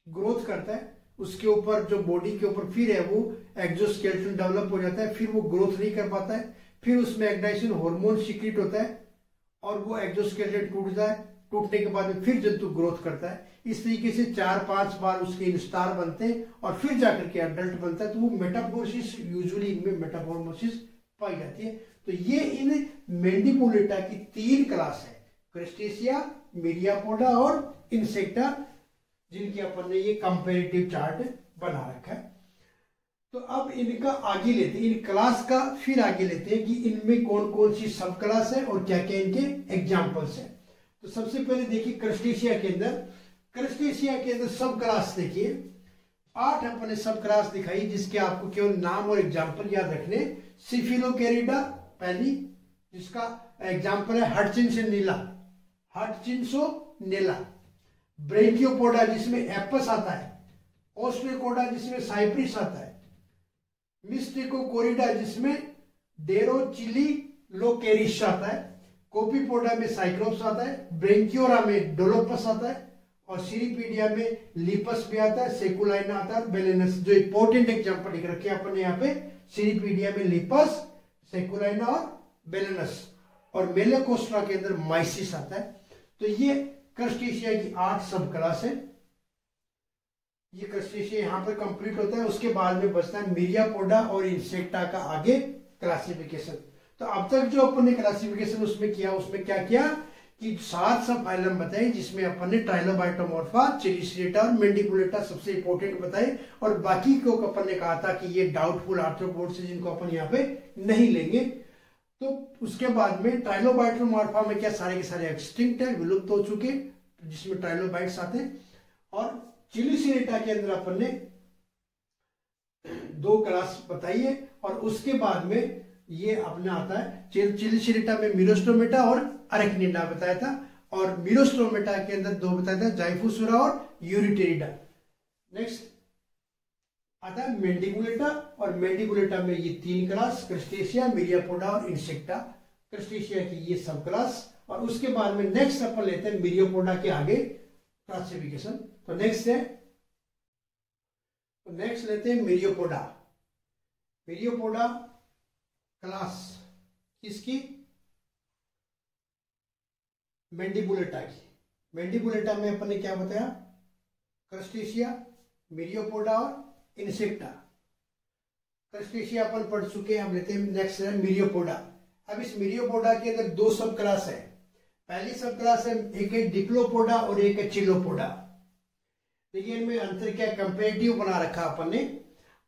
ग्रोथ करता है, उसके ऊपर जो बॉडी के ऊपर फिर है, वो एक्जोस्केल्टन डेवलप हो जाता है, फिर वो ग्रोथ नहीं कर पाता है, फिर उसमें एक्डाइसिन हार्मोन सिक्रिट होता है, और वो एक्जोस्केल्टन टूट जाए टूटने के बाद फिर जंतु ग्रोथ करता है। इस तरीके से चार पाँच बार उसके इंस्टार बनते हैं, और फिर जाकर के अडल्ट बनता है तो वो मेटाफोर्सिस यूजुअली इनमें मेटाफोर्मोसिस पाई जाती है। तो ये इन मेंडिपोलेटा की तीन क्लास है क्रिस्टेशिया मीडियापोडा और इंसेक्टा जिनकी अपन ने ये कंपेरेटिव चार्ट बना रखा है। तो अब इनका आगे लेते हैं, इन क्लास का फिर आगे लेते हैं कि इनमें कौन कौन सी सब क्लास है और क्या क्या इनके एग्जाम्पल्स है। तो सबसे पहले देखिए क्रिस्टेशिया के अंदर। क्रिस्टेशिया के अंदर सब क्लास देखिए। आठ अपने सब क्लास दिखाई जिसके आपको केवल नाम और एग्ज़ाम्पल याद रखने। सिफिलोकेरिडा, पहली, जिसका एग्ज़ाम्पल है हटचिन नीला। हटचिंसो नीला। ब्रेकियोपोडा, जिसमें एपस आता है ऑस्ट्रेकोडा जिसमें साइप्रिस आता है मिस्टिको कोरिडा जिसमें डेरो चिली लोकेरिश आता है, कोपीपोडा में साइक्रोप्स आता है, ब्रेंकियोरा में डोलोपस आता है, और सीरीपीडिया में लिपस भी आता है, सेकुलाइना आता है, बेलेनस, जो इंपोर्टेंट एग्ज़ाम्पल लिख रखे अपने यहाँ पे, सीरीपीडिया में लिपस, सेकुलाइना और बेलेनस, और मेलेकोस्ट्रा के अंदर माइसिस आता है। तो ये क्रस्टेशिया की आठ सब क्लास है ये क्रस्टेशिया यहाँ पर कंप्लीट होता है, उसके बाद में बचता है मिरियापोडा और इंसेक्टा का आगे क्लासिफिकेशन तो अब तक जो अपन ने क्लासिफिकेशन उसमें किया, उसमें क्या किया कि सात सब फाइलम बताए जिसमें अपन ने ट्राइलोबाइटोमोर्फा चिलिसिलेटा और मेंडिकुलेटा सबसे इंपॉर्टेंट बताए और बाकी को अपन ने कहा था कि ये डाउटफुल आर्थ्रोपोड से जिनको अपन यहाँ पे नहीं लेंगे। तो उसके बाद में ट्राइलोबाइटोमोर्फा में क्या सारे के सारे एक्सटिंक्ट है, विलुप्त हो चुके, जिसमें ट्राइलोबाइट्स आते हैं। और चिलिसिलेटा के अंदर अपन ने दो क्लास बताई है, और उसके बाद में ये अपने आता है चिलिसिलेटा में मिरोस्टोमेटा और अरेक्निडा बताया था, और मिरोस्टोमेटा के अंदर दो बताया था, जाइफोसुरा और यूरिटेरिडा। नेक्स्ट है मेंडिकुलेटा और मेंडिकुलेटा में ये तीन क्लास क्रिस्टेशिया मिरियापोडा और इंसेक्टा क्रिस्टेशिया की ये सब क्लास और उसके बाद में नेक्स्ट अपन लेते हैं मिरियोपोडा के आगे क्लासिफिकेशन तो नेक्स्ट है तो नेक्स्ट लेते हैं मिरियोपोडा मिरियोपोडा क्लास किसकी? मेंडिबुलेटा की। मेंडिबुलेटा में अपन ने क्या बताया? क्रस्टेशिया मिरियोपोडा और इंसेक्टा क्रस्टेशिया अपन पढ़ चुके हैं, हम लेते हैं नेक्स्ट है मिरियोपोडा अब इस मिरियोपोडा के अंदर दो सब क्लास है। पहली सब क्लास है, एक है डिप्लोपोडा और एक है चिलोपोडा देखिए इनमें अंतर क्या कंपेरेटिव बना रखा अपन ने।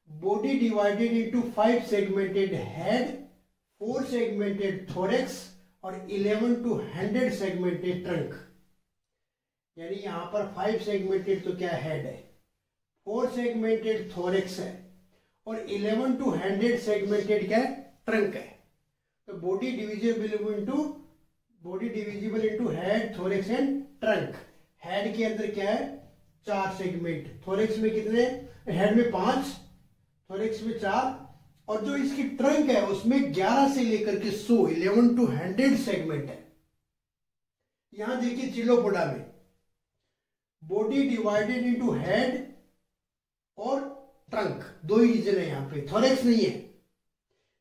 Body divided into five segmented head four segmented thorax और eleven to hundred segmented trunk यानी यहाँ पर फाइव सेगमेंटेड तो क्या हेड है? फोर सेगमेंटेड थोरेक्स है और इलेवन टू हंड्रेड सेगमेंटेड क्या है? ट्रंक है। तो body divisible into body divisible into head thorax and trunk head के अंदर क्या है? चार सेगमेंट थोरेक्स में कितने? हेड में पाँच थोरेक्स में चार। और जो इसकी ट्रंक है, उसमें 11 से लेकर के सो इलेवन टू 100 सेगमेंट है। यहाँ देखिए चिलोपोडा में। बॉडी डिवाइडेड इनटू हेड और ट्रंक दो ही रीजन है यहाँ पे थोरेक्स नहीं है।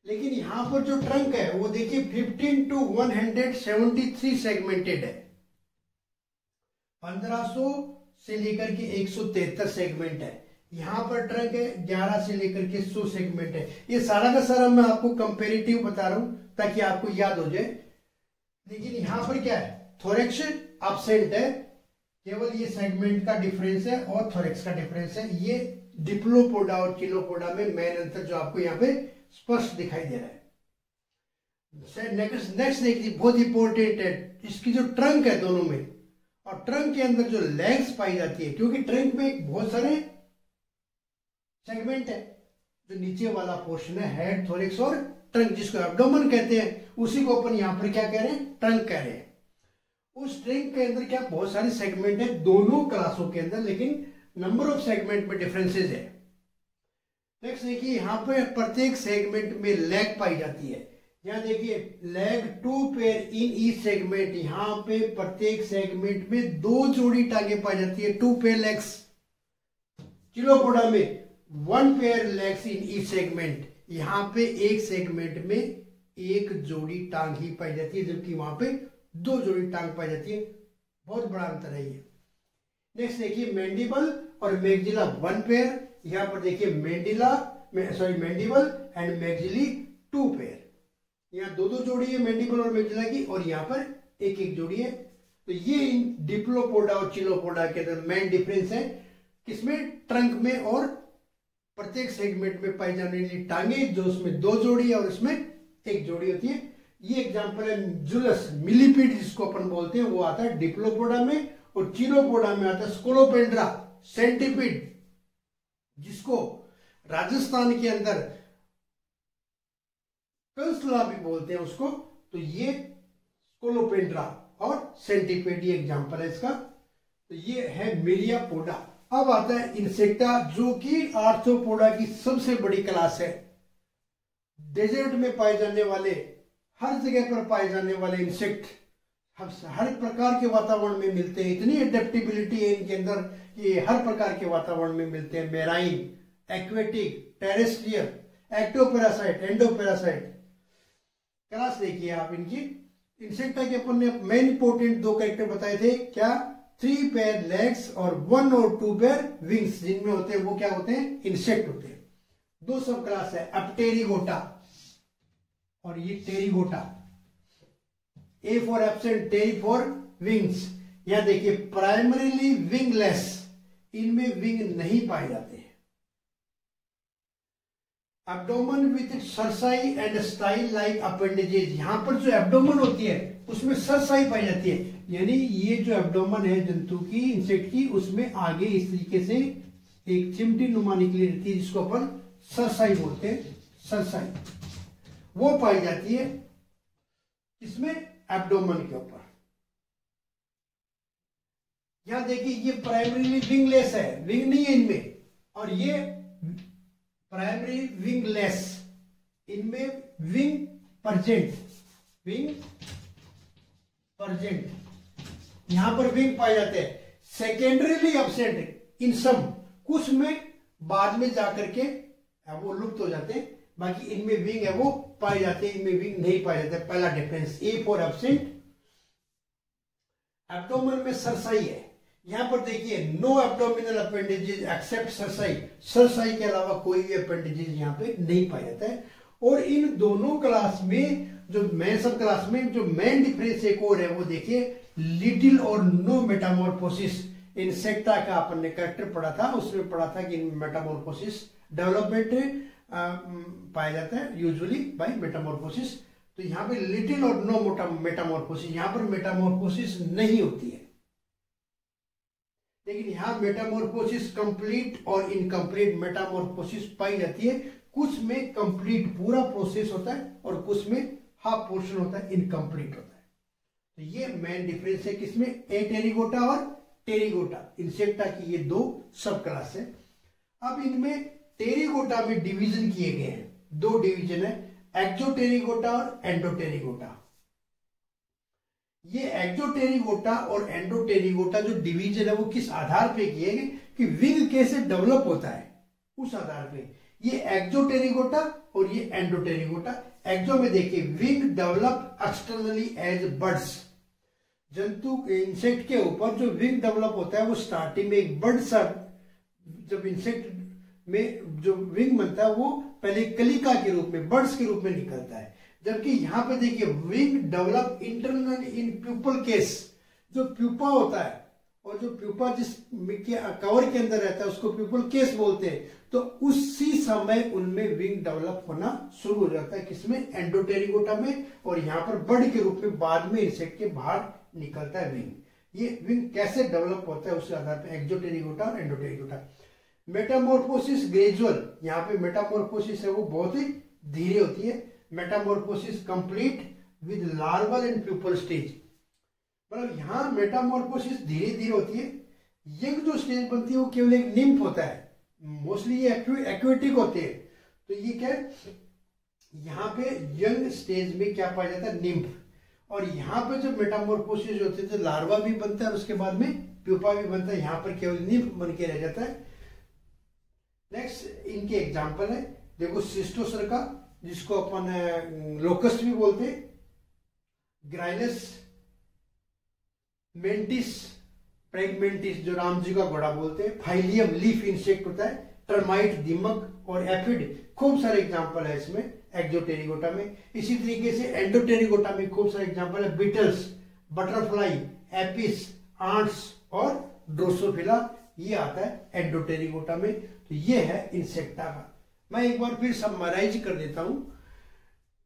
लेकिन यहाँ पर जो ट्रंक है, वो देखिए 15 टू 173 सेगमेंटेड है। 1500 से लेकर के 173 सेगमेंट है। यहाँ पर ट्रंक है 11 से लेकर के 100 सेगमेंट है। ये सारा का सारा मैं आपको कंपेरेटिव बता रहा हूँ, ताकि आपको याद हो जाए। लेकिन यहाँ पर क्या है? थोरेक्स अपसेंट है। केवल ये सेगमेंट का डिफरेंस है और थोरेक्स का डिफरेंस है। ये डिप्लोपोडा और किलोपोडा में मेन अंतर जो आपको यहाँ पे स्पष्ट दिखाई दे रहा है। नेक्स्ट नेक्स्ट देखिए, बहुत इंपॉर्टेंट है। इसकी जो ट्रंक है दोनों में, और ट्रंक के अंदर जो लेग्स पाई जाती है, क्योंकि ट्रंक में बहुत सारे सेगमेंट है, जो नीचे वाला पोर्शन है हेड थोरिक्स और ट्रंक जिसको एब्डोमन कहते हैं, उसी को अपन यहाँ पर क्या कह रहे हैं? ट्रंक कह रहे हैं। उस ट्रंक के अंदर क्या बहुत सारे सेगमेंट है, दोनों क्लासों के अंदर, लेकिन नंबर ऑफ़ सेगमेंट में डिफरेंसेस है। नेक्स्ट देखिए, यहाँ पर प्रत्येक सेगमेंट में लैग पाई जाती है। यहाँ देखिए leg two pair in each segment यहाँ पे प्रत्येक सेगमेंट में दो जोड़ी टांगे पाई जाती है टू पेयर लेग्स चिलोपोडा में one pair legs in each segment यहाँ पे एक सेगमेंट में एक जोड़ी टांग ही पाई जाती है, जबकि वहाँ पे दो जोड़ी टांग पाई जाती है। बहुत बड़ा अंतर है ये। नेक्स्ट देखिए मैंडिबल और मैगजिला वन पेयर यहाँ पर देखिए mandible sorry mandible and maxillae two pair यहाँ दो दो जोड़ी है मैंडिबल और मैगजिला की और यहाँ पर एक एक जोड़ी है। तो ये इन डिप्लोपोडा और चिलोपोडा के अंदर मेन डिफरेंस है। किसमें? ट्रंक में और प्रत्येक सेगमेंट में पाई जाने वाली टांगे जो उसमें दो जोड़ी है और इसमें एक जोड़ी होती है। ये एग्जांपल है जुलस मिलीपीड जिसको अपन बोलते हैं, वो आता है डिप्लोपोडा में। और चिलोपोडा में आता है स्कोलोपेंड्रा, सेंटिपिड, जिसको राजस्थान के अंदर कंसला भी बोलते हैं उसको तो ये स्कोलोपेंड्रा और सेंटिपेड ये एग्जांपल है इसका। तो ये है मिलिया पोडा अब आता है इंसेक्टा जो कि आर्थोपोडा की सबसे बड़ी क्लास है। डेजर्ट में पाए जाने वाले, हर जगह पर पाए जाने वाले इंसेक्ट हर प्रकार के वातावरण में मिलते हैं। इतनी एडेप्टेबिलिटी है इनके अंदर कि हर प्रकार के वातावरण में मिलते हैं। Marine aquatic terrestrial ectoparasite endoparasite class देखिए आप इनकी। इंसेक्टा के अपन ने मेन इंपोर्टेंट दो कैरेक्टर बताए थे। क्या? थ्री पेयर लेग्स और वन और टू पेयर विंग्स जिनमें होते हैं, वो क्या होते हैं? इंसेक्ट होते हैं। दो सब क्लास है। अपटेरिगोटा और ये Pterygota a for absent ptery for wings या देखिए प्राइमरीली विंगलेस इनमें विंग नहीं पाए जाते abdomen with cerci and style like appendages यहाँ पर जो एब्डोमन होती है, उसमें सरसाई पाई जाती है। यानी ये जो एब्डोमन है, जंतु की इंसेक्ट की, उसमें आगे इस तरीके से एक चिमटी नुमा निकली रहती है, जिसको अपन सरसाई बोलते हैं सरसाई वो पाई जाती है इसमें एब्डोमन के ऊपर। यहाँ देखिए, ये प्राइमरीली विंगलेस है। विंग नहीं है इनमें। और ये प्राइमरी विंगलेस इनमें विंग परजेंट विंग परजेंट यहाँ पर विंग पाए जाते हैं। सेकेंडरीली एबसेंट इन सम कुछ में बाद में जाकर के वो लुप्त हो जाते हैं। बाकी इनमें विंग है, वो पाए जाते हैं, इनमें विंग नहीं पाए जाते, पहला difference a for absent abdomen में सरसाई है। यहाँ पर देखिए no abdominal appendages except cerci. Cerci के अलावा कोई भी अपेंडेजेस यहाँ पे नहीं पाया जाता है। और इन दोनों क्लास में, जो मैं सब क्लास में, जो मेन डिफरेंस एक और है, वो देखिए लिटिल और नो मेटामोरफोसिस इंसेक्टा का अपन ने करेक्टर पढ़ा था, उसमें पढ़ा था कि मेटामोरफोसिस डेवलपमेंट पाया जाता है यूजुअली बाय मेटामोरफोसिस तो यहाँ पे लिटिल और नो मेटामोरफोसिस यहाँ पर मेटामोरफोसिस नहीं होती है। लेकिन यहाँ मेटामोरफोसिस कंप्लीट और इनकम्प्लीट मेटामोरफोसिस पाई जाती है। कुछ में कंप्लीट पूरा प्रोसेस होता है और कुछ में हाफ़ पोर्शन होता है इनकम्प्लीट होता है। तो ये मेन डिफरेंस है किसमें ए टेरिगोटा और टेरिगोटा इंसेक्टा की ये दो सब क्लास है। अब इनमें टेरिगोटा में डिवीज़न किए गए हैं। दो डिवीज़न है एक्जोटेरिगोटा और एंडोटेरिगोटा ये एक्जोटेरिगोटा और एंडोटेरिगोटा जो डिवीज़न है, वो किस आधार पे किए गए कि विंग कैसे डेवलप होता है? उस आधार पे। ये एक्जोटेरिगोटा और ये एंडोटेरिगोटा एक्जो में देखिए, wing develop externally as birds जंतु इंसेक्ट के ऊपर जो विंग डेवलप होता है, वो स्टार्टिंग में एक बर्ड सा जब इंसेक्ट में जो विंग बनता है, वो पहले कलिका के रूप में, बर्ड्स के रूप में निकलता है। जबकि यहाँ पे देखिए wing develop internal in pupal case जो प्यूपा होता है, और जो प्यूपा जिस के कवर के अंदर रहता है, उसको प्यूपल केस बोलते हैं। तो उसी समय उनमें विंग डेवलप होना शुरू हो जाता है, किसमें? एंडोटेरिगोटा में, और यहाँ पर बर्ड के रूप में बाद में इंसेक्ट के बाहर निकलता है विंग ये विंग कैसे डेवलप होता है उसके आधार पर एक्जोटेरिगोटा और एंडोटेरिगोटा मेटामोरफोसिस ग्रेजुअल, यहाँ पे मेटामोरफोसिस है वो बहुत ही धीरे होती है। Metamorphosis complete with larval and pupal stage. मतलब यहाँ मेटामोरफोसिस धीरे धीरे होती है। यंग जो स्टेज बनती है वो केवल एक निम्फ होता है। मोस्टली ये एक्वेटिक होते हैं। तो ये क्या है? यहाँ पे यंग स्टेज में क्या पाया जाता है? निम्फ। और यहाँ पे जो मेटामोरफोसिस होते थे लार्वा भी बनता है, उसके बाद में प्यूपा भी बनता है। यहाँ पर केवल निम्फ बन के रह जाता है। नेक्स्ट इनके एग्ज़ाम्पल है। देखो सिस्टोसर का, जिसको अपन लोकस्ट भी बोलते ग्राइनस मेंटिस प्रेगमेंटिस जो राम जी का घोड़ा बोलते हैं। फाइलियम लीफ इंसेक्ट होता है। टर्माइट दीमक और एफिड खूब सारे एग्ज़ाम्पल है इसमें एक्जोटेरिगोटा में। इसी तरीके से एंडोटेरिगोटा में खूब सारे एग्ज़ाम्पल है। बिटल्स बटरफ्लाई एपिस आंट्स और ड्रोसोफिला ये आता है एंडोटेरिगोटा में। तो ये है इंसेक्टा का मैं एक बार फिर समराइज कर देता हूँ।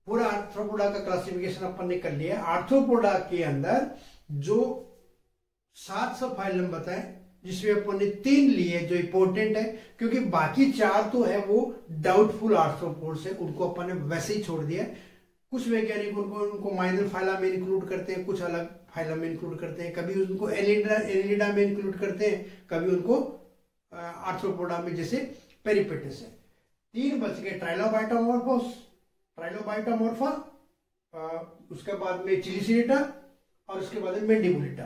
पूरा आर्थ्रोपोडा का क्लासिफिकेशन अपन ने कर लिया। आर्थ्रोपोडा के अंदर जो सात सब फाइलम बताए, जिसमें अपन ने तीन लिए, जो इंपॉर्टेंट है, क्योंकि बाकी चार तो है वो डाउटफुल आर्थ्रोपोड्स है, उनको अपन ने वैसे ही छोड़ दिया। कुछ वैज्ञानिक उनको उनको माइनर फाइला में इंक्लूड करते हैं, कुछ अलग फाइला में इंक्लूड करते हैं। कभी उनको एलिडा एलिडा में इंक्लूड करते हैं, कभी उनको आर्थ्रोपोडा में जैसे पेरिपेटिस है। तीन बच गए ट्राइलोबाइटामोर्फोस ट्राइलोबाइटामोर्फा उसके बाद में चिलीसिनेटा और उसके बाद में मेंडिबुलेटा।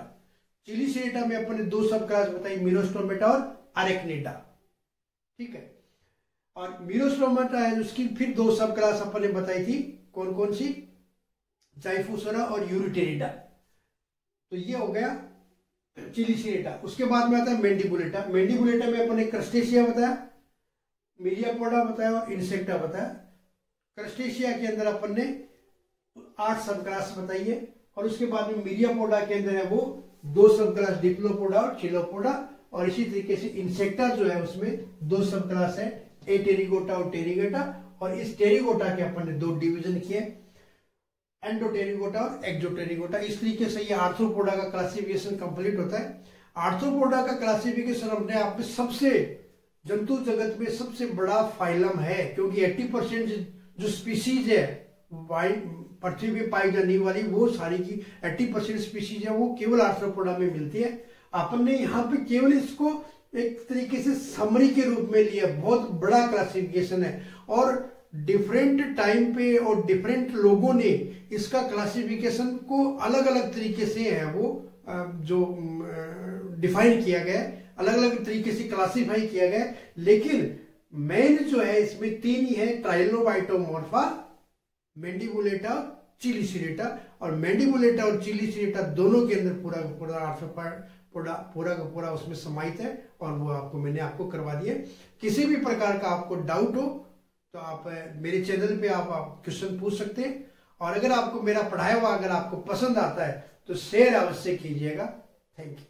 चिलीसिनेटा में अपन दो सब क्लास बताई मिरोस्टोमेटा और अरेक्नेटा ठीक है? और मिरोस्टोमेटा है, उसकी फिर दो सब क्लास अपन बताई थी कौन कौन सी? जाइफोसरा और यूरिटेरिडा। तो ये हो गया चिलीसिनेटा उसके बाद में आता है मेंडिबुलेटा। मेंडिबुलेटा में अपन क्रस्टेशिया बताया मिरियापोडा बताया और इंसेक्टा बताया। क्रस्टेशिया के अंदर अपन ने आठ सब क्लास बताई है और उसके बाद में मिरियापोडा के अंदर है वो दो सब डिप्लोपोडा और चिलोपोडा। और इसी तरीके से इंसेक्टा जो है उसमें दो सब है, ए टेरिगोटा और टेरिगोटा। और इस टेरिगोटा के अपन ने दो डिवीज़न किए। एंडोटेरिगोटा और एक्जोटेरिगोटा। इस तरीके से ये आर्थ्रोपोडा का क्लासिफिकेशन कंप्लीट होता है। आर्थ्रोपोडा का क्लासिफिकेशन अपने आप में सबसे जंतु जगत में सबसे बड़ा फाइलम है, क्योंकि 80 परसेंट जो स्पीसीज है पृथ्वी पे पाई जाने वाली वो सारी की 80 परसेंट स्पीसीज है, वो केवल आर्थ्रोपोडा में मिलती है। अपन ने यहाँ पे केवल इसको एक तरीके से समरी के रूप में लिया। बहुत बड़ा क्लासिफिकेशन है। और डिफरेंट टाइम पे और डिफरेंट लोगों ने इसका क्लासिफिकेशन को अलग अलग तरीके से है वो जो डिफाइन किया गया अलग अलग तरीके से क्लासिफाई किया गया लेकिन मेन जो है, इसमें तीन ही है ट्राइलोबाइटोमोर्फा मेंडिबुलेटा चिली सीरेटा और मेंडिबुलेटा और चिली सीरेटा दोनों के अंदर पूरा पूरा पूरा पूरा का पूरा उसमें समाहित है। और वो आपको मैंने आपको करवा दिया किसी भी प्रकार का आपको डाउट हो तो आप मेरे चैनल पे आप, आप क्वेश्चन पूछ सकते हैं। और अगर आपको मेरा पढ़ाया हुआ अगर आपको पसंद आता है तो शेयर अवश्य कीजिएगा। Thank you.